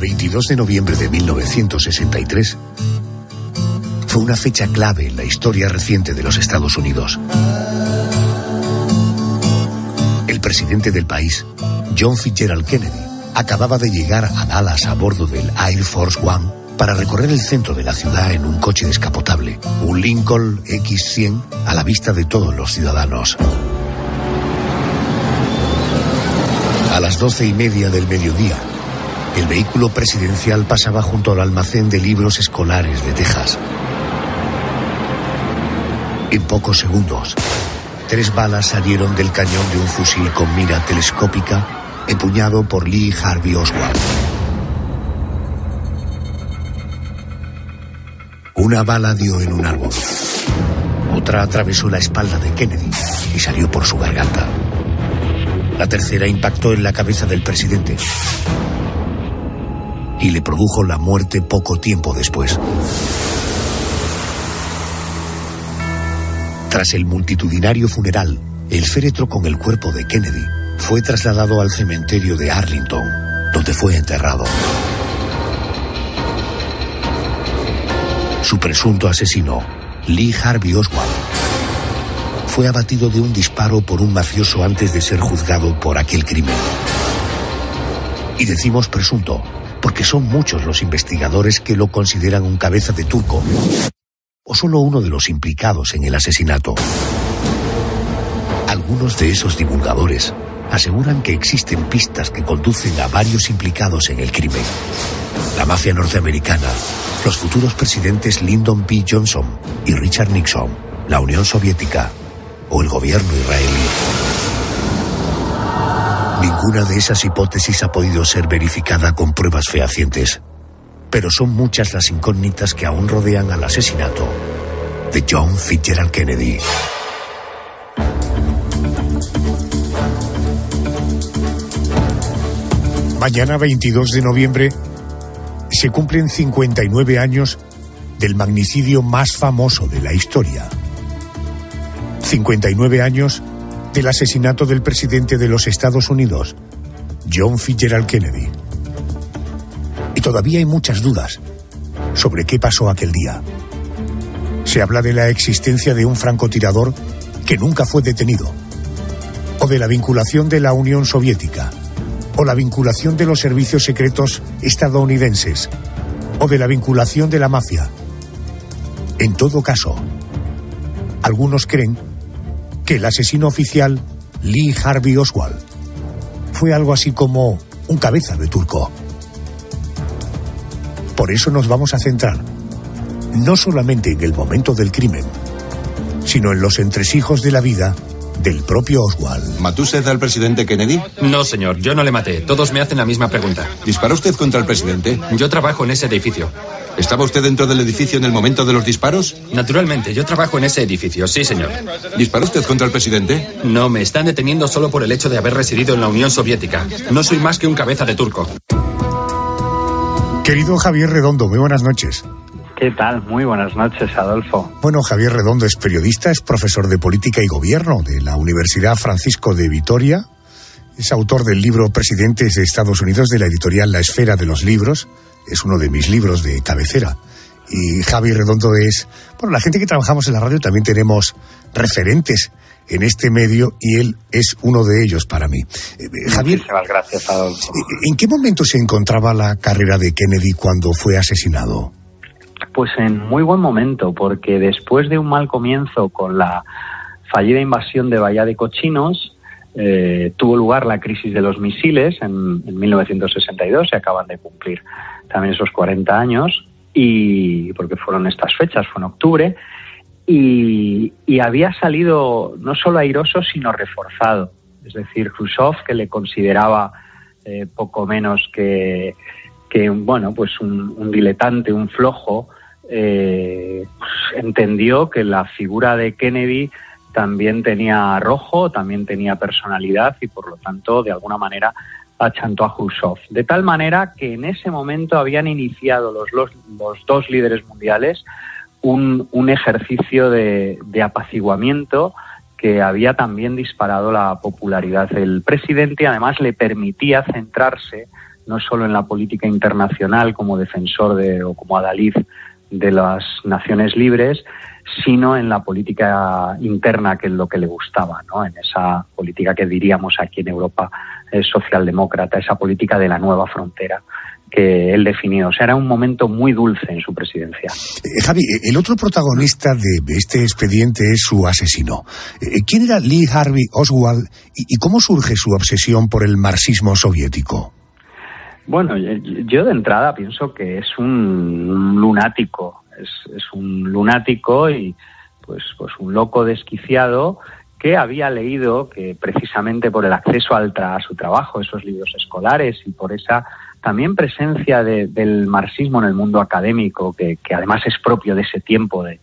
22 de noviembre de 1963 fue una fecha clave en la historia reciente de los Estados Unidos. El presidente del país, John Fitzgerald Kennedy, acababa de llegar a Dallas a bordo del Air Force One para recorrer el centro de la ciudad en un coche descapotable, un Lincoln X100 a la vista de todos los ciudadanos. A las doce y media del mediodía, el vehículo presidencial pasaba junto al almacén de libros escolares de Texas. En pocos segundos, tres balas salieron del cañón de un fusil con mira telescópica empuñado por Lee Harvey Oswald. Una bala dio en un árbol. Otra atravesó la espalda de Kennedy y salió por su garganta. La tercera impactó en la cabeza del presidente y le produjo la muerte poco tiempo después. Tras el multitudinario funeral, el féretro con el cuerpo de Kennedy fue trasladado al cementerio de Arlington, donde fue enterrado. Su presunto asesino, Lee Harvey Oswald, fue abatido de un disparo por un mafioso antes de ser juzgado por aquel crimen. Y decimos presunto, porque son muchos los investigadores que lo consideran un cabeza de turco, o solo uno de los implicados en el asesinato. Algunos de esos divulgadores aseguran que existen pistas que conducen a varios implicados en el crimen. La mafia norteamericana, los futuros presidentes Lyndon B. Johnson y Richard Nixon, la Unión Soviética o el gobierno israelí. Ninguna de esas hipótesis ha podido ser verificada con pruebas fehacientes, pero son muchas las incógnitas que aún rodean al asesinato de John Fitzgerald Kennedy. Mañana 22 de noviembre se cumplen 59 años del magnicidio más famoso de la historia. 59 años del asesinato del presidente de los Estados Unidos, John Fitzgerald Kennedy. Y todavía hay muchas dudas sobre qué pasó aquel día. Se habla de la existencia de un francotirador que nunca fue detenido, o de la vinculación de la Unión Soviética o la vinculación de los servicios secretos estadounidenses, o de la vinculación de la mafia. En todo caso, algunos creen que el asesino oficial, Lee Harvey Oswald, fue algo así como un cabeza de turco. Por eso nos vamos a centrar no solamente en el momento del crimen, sino en los entresijos de la vida del propio Oswald. ¿Mató usted al presidente Kennedy? No, señor, yo no le maté. Todos me hacen la misma pregunta. ¿Disparó usted contra el presidente? Yo trabajo en ese edificio. ¿Estaba usted dentro del edificio en el momento de los disparos? Naturalmente, yo trabajo en ese edificio, sí, señor. ¿Disparó usted contra el presidente? No, me están deteniendo solo por el hecho de haber residido en la Unión Soviética. No soy más que un cabeza de turco. Querido Javier Redondo, muy buenas noches. ¿Qué tal? Muy buenas noches, Adolfo. Bueno, Javier Redondo es periodista, es profesor de política y gobierno de la Universidad Francisco de Vitoria. Es autor del libro Presidentes de Estados Unidos de la editorial La Esfera de los Libros. Es uno de mis libros de cabecera. Y Javier Redondo es, bueno, la gente que trabajamos en la radio también tenemos referentes en este medio y él es uno de ellos para mí. Eh, Javier, Muchísimas gracias, Adolfo. ¿En qué momento se encontraba la carrera de Kennedy cuando fue asesinado? Pues en muy buen momento, porque después de un mal comienzo con la fallida invasión de Bahía de Cochinos, eh, tuvo lugar la crisis de los misiles en, 1962, se acaban de cumplir también esos 40 años, y porque fueron estas fechas, fue en octubre, y, había salido no solo airoso, sino reforzado. Es decir, Khrushchev, que le consideraba eh, poco menos que, que bueno, pues un, diletante, un flojo, eh, pues, entendió que la figura de Kennedy también tenía rojo, también tenía personalidad y por lo tanto, de alguna manera, achantó a Khrushchev. De tal manera que en ese momento habían iniciado los, los, dos líderes mundiales un, un ejercicio de, de apaciguamiento que había también disparado la popularidad del presidente y además le permitía centrarse no solo en la política internacional como defensor de, o como adalid de las naciones libres, sino en la política interna, que es lo que le gustaba, ¿no? en esa política que diríamos aquí en Europa es socialdemócrata, esa política de la nueva frontera que él definió. O sea, era un momento muy dulce en su presidencia. Eh, Javi, el otro protagonista de este expediente es su asesino. Eh, ¿Quién era Lee Harvey Oswald y, cómo surge su obsesión por el marxismo soviético? Bueno, yo de entrada pienso que es un lunático, es, un lunático y pues, pues un loco desquiciado que había leído que precisamente por el acceso al a su trabajo, esos libros escolares y por esa también presencia del marxismo en el mundo académico, que, además es propio de ese tiempo, de,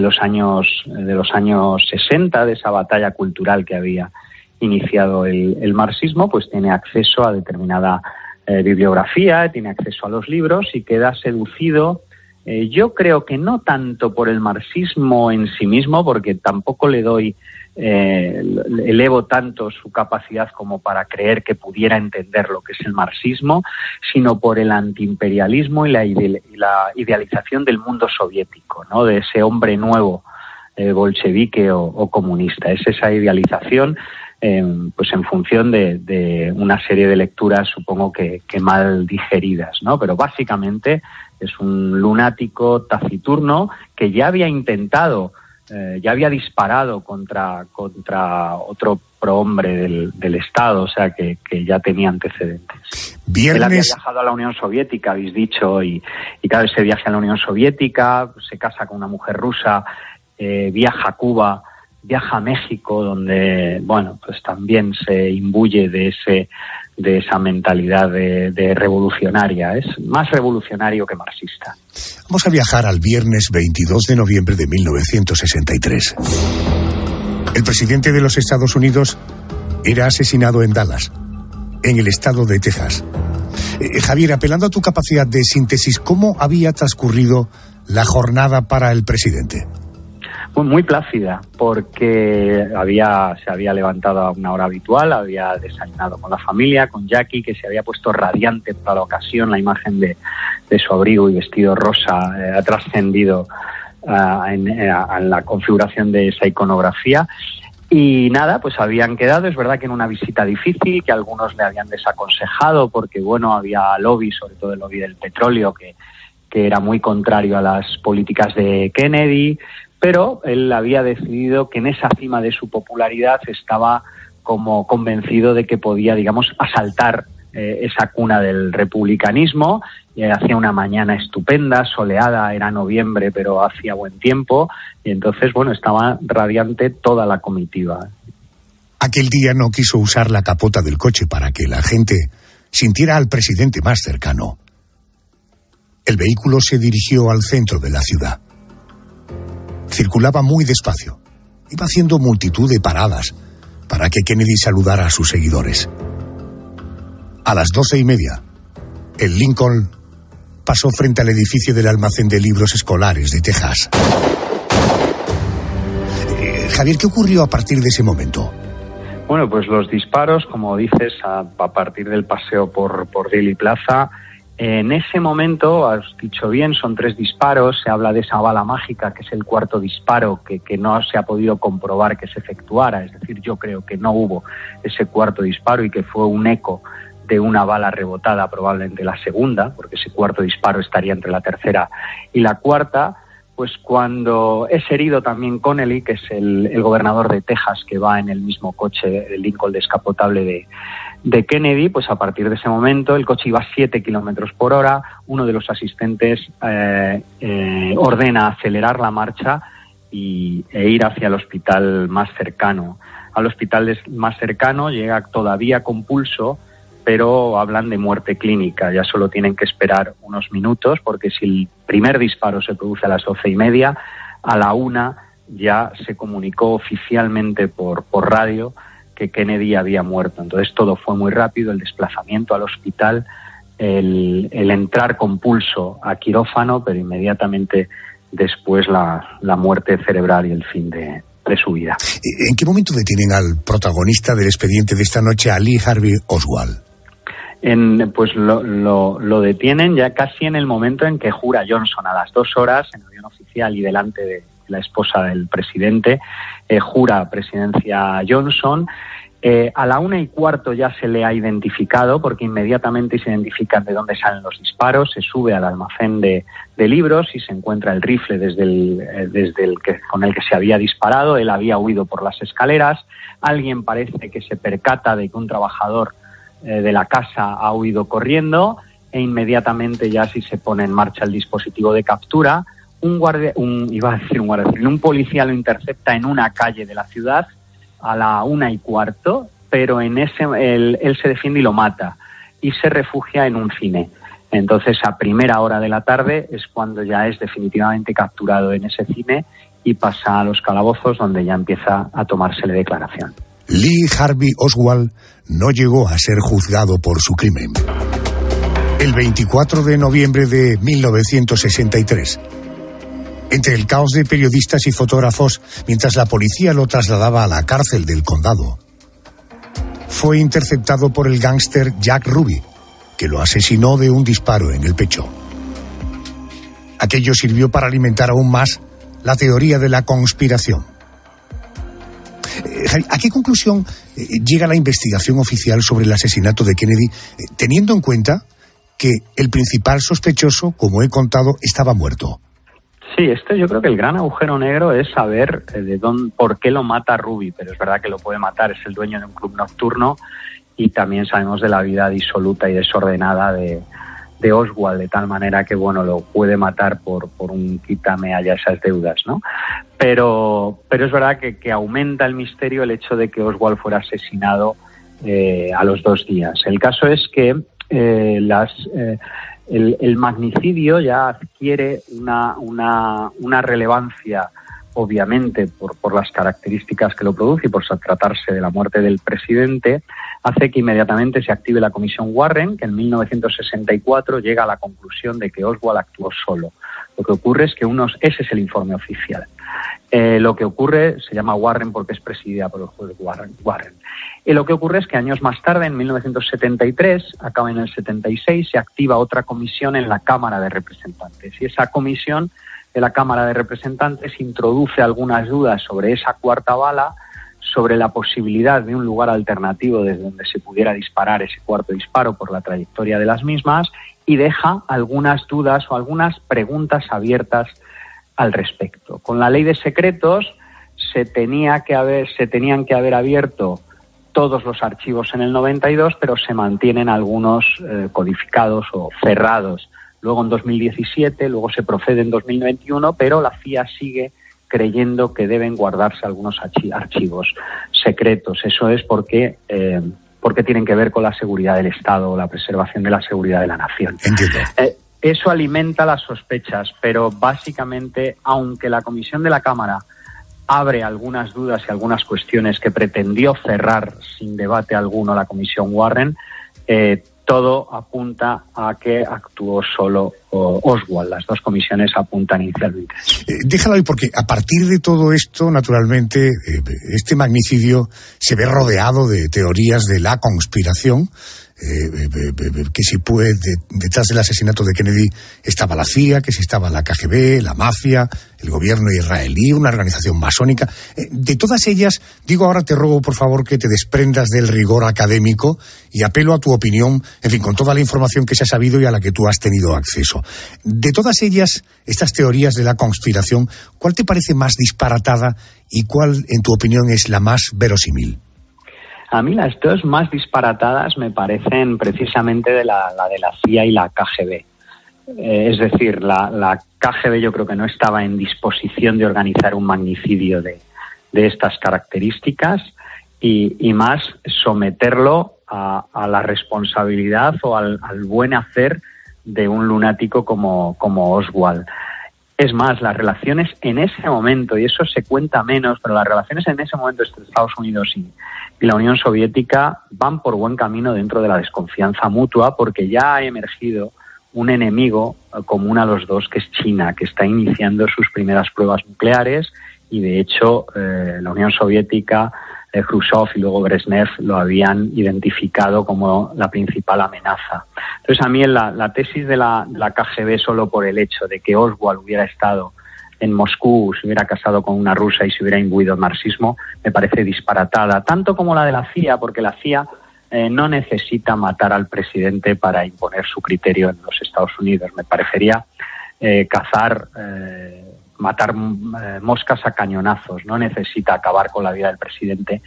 los años, de los años 60, de esa batalla cultural que había iniciado el, marxismo, pues tiene acceso a determinada eh, bibliografía, tiene acceso a los libros y queda seducido. Eh, yo creo que no tanto por el marxismo en sí mismo, porque tampoco le doy eh, elevo tanto su capacidad como para creer que pudiera entender lo que es el marxismo, sino por el antiimperialismo y la, idealización del mundo soviético, ¿no? de ese hombre nuevo eh, bolchevique o, comunista. Es esa idealización em, pues en función de, una serie de lecturas, supongo que, que, mal digeridas, ¿no? Pero básicamente es un lunático taciturno que ya había intentado eh, ya había disparado contra, contra otro prohombre del, del Estado, o sea que, ya tenía antecedentes. Él había viajado a la Unión Soviética, habéis dicho, y, y claro, ese viaje a la Unión Soviética, se casa con una mujer rusa, eh, viaja a Cuba, viaja a México, donde, bueno, pues también se imbuye de ese de esa mentalidad de, revolucionaria. Es más revolucionario que marxista. Vamos a viajar al viernes 22 de noviembre de 1963. El presidente de los Estados Unidos era asesinado en Dallas, en el estado de Texas. Eh, Javier, apelando a tu capacidad de síntesis, ¿cómo había transcurrido la jornada para el presidente? Muy plácida, porque había, se había levantado a una hora habitual, había desayunado con la familia, con Jackie, que se había puesto radiante para la ocasión, la imagen de, su abrigo y vestido rosa eh, ha trascendido en, eh, en la configuración de esa iconografía. Y nada, pues habían quedado, es verdad que en una visita difícil, que algunos le habían desaconsejado porque, bueno, había lobby, sobre todo el lobby del petróleo, que, que era muy contrario a las políticas de Kennedy, pero él había decidido que en esa cima de su popularidad estaba como convencido de que podía, digamos, asaltar eh, esa cuna del republicanismo. Hacía una mañana estupenda, soleada, era noviembre, pero hacía buen tiempo. Y entonces, bueno, estaba radiante toda la comitiva. Aquel día no quiso usar la capota del coche para que la gente sintiera al presidente más cercano. El vehículo se dirigió al centro de la ciudad circulaba muy despacio. Iba haciendo multitud de paradas para que Kennedy saludara a sus seguidores. A las doce y media, el Lincoln pasó frente al edificio del almacén de libros escolares de Texas. Eh, Javier, ¿qué ocurrió a partir de ese momento? Bueno, pues los disparos, como dices, a, partir del paseo por, por Daily Plaza, en ese momento, has dicho bien, son tres disparos, se habla de esa bala mágica, que es el cuarto disparo, que, no se ha podido comprobar que se efectuara, es decir, yo creo que no hubo ese cuarto disparo y que fue un eco de una bala rebotada, probablemente la segunda, porque ese cuarto disparo estaría entre la tercera y la cuarta, pues cuando es herido también Connelly, que es el, gobernador de Texas, que va en el mismo coche, el Lincoln descapotable de, de Kennedy, pues a partir de ese momento el coche iba a 7 kilómetros por hora. Uno de los asistentes eh, eh, ordena acelerar la marcha y, e ir hacia el hospital más cercano. Al hospital más cercano llega todavía con pulso, pero hablan de muerte clínica. Ya solo tienen que esperar unos minutos, porque si el primer disparo se produce a las doce y media, a la una ya se comunicó oficialmente por, por radio que Kennedy había muerto. Entonces todo fue muy rápido, el desplazamiento al hospital, el, entrar con pulso a quirófano, pero inmediatamente después la, muerte cerebral y el fin de, su vida. ¿En qué momento detienen al protagonista del expediente de esta noche, a Lee Harvey Oswald? En, pues lo, lo, detienen ya casi en el momento en que jura Johnson, a las dos horas, en avión oficial y delante de la esposa del presidente, eh, jura presidencia Johnson eh, a la una y cuarto ya se le ha identificado porque inmediatamente se identifican de dónde salen los disparos, se sube al almacén de, libros y se encuentra el rifle desde el, eh, desde el que, con el que se había disparado. Él había huido por las escaleras. Alguien parece que se percata de que un trabajador eh, de la casa ha huido corriendo e inmediatamente ya sí se pone en marcha el dispositivo de captura. Un guardia, un, iba a decir un guardia, un policía lo intercepta en una calle de la ciudad a la una y cuarto, pero en ese él, se defiende y lo mata y se refugia en un cine. Entonces, a primera hora de la tarde es cuando ya es definitivamente capturado en ese cine y pasa a los calabozos donde ya empieza a tomársele declaración. Lee Harvey Oswald no llegó a ser juzgado por su crimen. El 24 de noviembre de 1963, entre el caos de periodistas y fotógrafos mientras la policía lo trasladaba a la cárcel del condado. Fue interceptado por el gángster Jack Ruby, que lo asesinó de un disparo en el pecho. Aquello sirvió para alimentar aún más la teoría de la conspiración. Eh, ¿A qué conclusión eh, llega la investigación oficial sobre el asesinato de Kennedy, eh, teniendo en cuenta que el principal sospechoso, como he contado, estaba muerto? Sí, esto yo creo que el gran agujero negro es saber eh, de dónde, por qué lo mata Ruby, pero es verdad que lo puede matar, es el dueño de un club nocturno y también sabemos de la vida disoluta y desordenada de, Oswald, de tal manera que, bueno, lo puede matar por, por un quítame allá esas deudas, ¿no? Pero, pero es verdad que, aumenta el misterio el hecho de que Oswald fuera asesinado eh, a los dos días. El caso es que eh, las el, magnicidio ya adquiere una, una, una relevancia, obviamente, por, las características que lo produce y por tratarse de la muerte del presidente, hace que inmediatamente se active la comisión Warren, que en 1964 llega a la conclusión de que Oswald actuó solo. Lo que ocurre es que unos, ese es el informe oficial. Eh, lo que ocurre, se llama Warren porque es presidida por el juez Warren. Warren. Y lo que ocurre es que años más tarde, en 1973, acaba en el 76, se activa otra comisión en la Cámara de Representantes. Y esa comisión de la Cámara de Representantes introduce algunas dudas sobre esa cuarta bala, sobre la posibilidad de un lugar alternativo desde donde se pudiera disparar ese cuarto disparo por la trayectoria de las mismas y deja algunas dudas o algunas preguntas abiertas al respecto. Con la ley de secretos se tenía que haber, se tenían que haber abierto todos los archivos en el 92, pero se mantienen algunos eh, codificados o cerrados. Luego en 2017, luego se procede en 2021, pero la CIA sigue creyendo que deben guardarse algunos archivos secretos. Eso es porque eh, porque tienen que ver con la seguridad del Estado o la preservación de la seguridad de la nación. Entiendo. Eh, eso alimenta las sospechas, pero básicamente, aunque la comisión de la Cámara abre algunas dudas y algunas cuestiones que pretendió cerrar sin debate alguno la comisión Warren, eh, todo apunta a que actuó solo Oswald. Las dos comisiones apuntan inicialmente. Eh, déjalo ahí porque a partir de todo esto, naturalmente, eh, este magnicidio se ve rodeado de teorías de la conspiración eh, eh, eh, que si puede, detrás del asesinato de Kennedy estaba la CIA, que si estaba la KGB, la mafia, el gobierno israelí, una organización masónica. de todas ellas, digo ahora te ruego por favor que te desprendas del rigor académico y apelo a tu opinión, en fin, con toda la información que se ha sabido y a la que tú has tenido acceso. De todas ellas, estas teorías de la conspiración, ¿cuál te parece más disparatada y cuál, en tu opinión, es la más verosímil? A mí las dos más disparatadas me parecen precisamente de la, de la CIA y la KGB. Eh, es decir, la, KGB yo creo que no estaba en disposición de organizar un magnicidio de, estas características y, más someterlo a, la responsabilidad o al, buen hacer de un lunático como, como Oswald. Es más, las relaciones en ese momento, y eso se cuenta menos, pero las relaciones en ese momento entre Estados Unidos y, la Unión Soviética van por buen camino dentro de la desconfianza mutua porque ya ha emergido un enemigo común a los dos, que es China, que está iniciando sus primeras pruebas nucleares y de hecho eh, la Unión Soviética Khrushchev y luego Brezhnev lo habían identificado como la principal amenaza. Entonces, a mí la, la tesis de la, la KGB solo por el hecho de que Oswald hubiera estado en Moscú, se hubiera casado con una rusa y se hubiera imbuido el marxismo, me parece disparatada, tanto como la de la CIA, porque la CIA eh, no necesita matar al presidente para imponer su criterio en los Estados Unidos. Me parecería eh, cazar, eh, matar moscas a cañonazos. No necesita acabar con la vida del presidente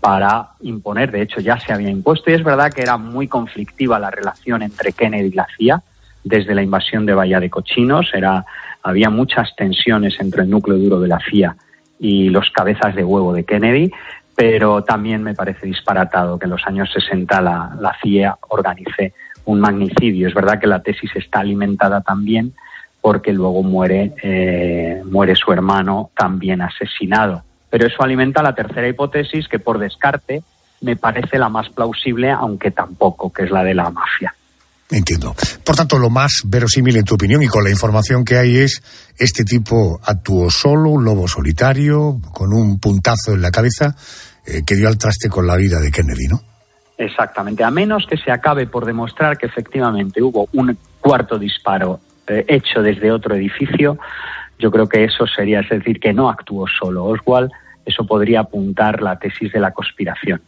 para imponer. De hecho, ya se había impuesto y es verdad que era muy conflictiva la relación entre Kennedy y la CIA desde la invasión de Bahía de Cochinos. Era, había muchas tensiones entre el núcleo duro de la CIA y los cabezas de huevo de Kennedy pero también me parece disparatado que en los años 60 la, la CIA organice un magnicidio. Es verdad que la tesis está alimentada también porque luego muere, eh, muere su hermano también asesinado. Pero eso alimenta la tercera hipótesis que por descarte me parece la más plausible, aunque tampoco, que es la de la mafia. Entiendo. Por tanto, lo más verosímil en tu opinión y con la información que hay es este tipo actuó solo, un lobo solitario, con un puntazo en la cabeza, eh, que dio al traste con la vida de Kennedy, ¿no? Exactamente, a menos que se acabe por demostrar que efectivamente hubo un cuarto disparo hecho desde otro edificio, yo creo que eso sería, es decir, que no actuó solo Oswald, eso podría apuntar la tesis de la conspiración.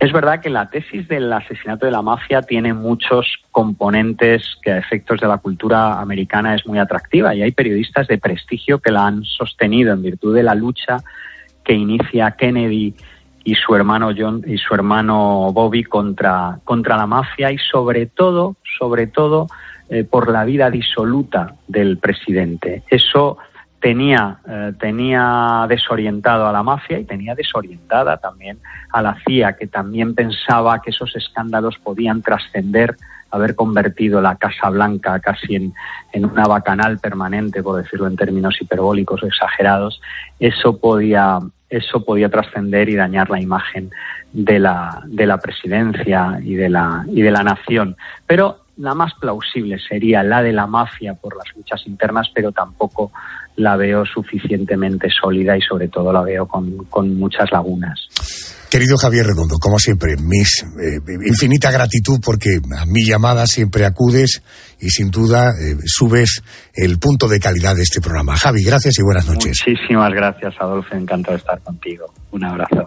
Es verdad que la tesis del asesinato de la mafia tiene muchos componentes que a efectos de la cultura americana es muy atractiva y hay periodistas de prestigio que la han sostenido en virtud de la lucha que inicia Kennedy y su hermano John y su hermano Bobby contra, contra la mafia y sobre todo, sobre todo eh, por la vida disoluta del presidente. Eso tenía, eh, tenía desorientado a la mafia y tenía desorientada también a la CIA, que también pensaba que esos escándalos podían trascender haber convertido la Casa Blanca casi en, en, una bacanal permanente, por decirlo en términos hiperbólicos o exagerados, eso podía, eso podía trascender y dañar la imagen de la, de la presidencia y de la, y de la nación. Pero la más plausible sería la de la mafia por las luchas internas, pero tampoco la veo suficientemente sólida y sobre todo la veo con, con muchas lagunas. Querido Javier Redondo, como siempre, mis eh, infinita gratitud porque a mi llamada siempre acudes y sin duda eh, subes el punto de calidad de este programa. Javi, gracias y buenas noches. Muchísimas gracias, Adolfo. Encantado de estar contigo. Un abrazo.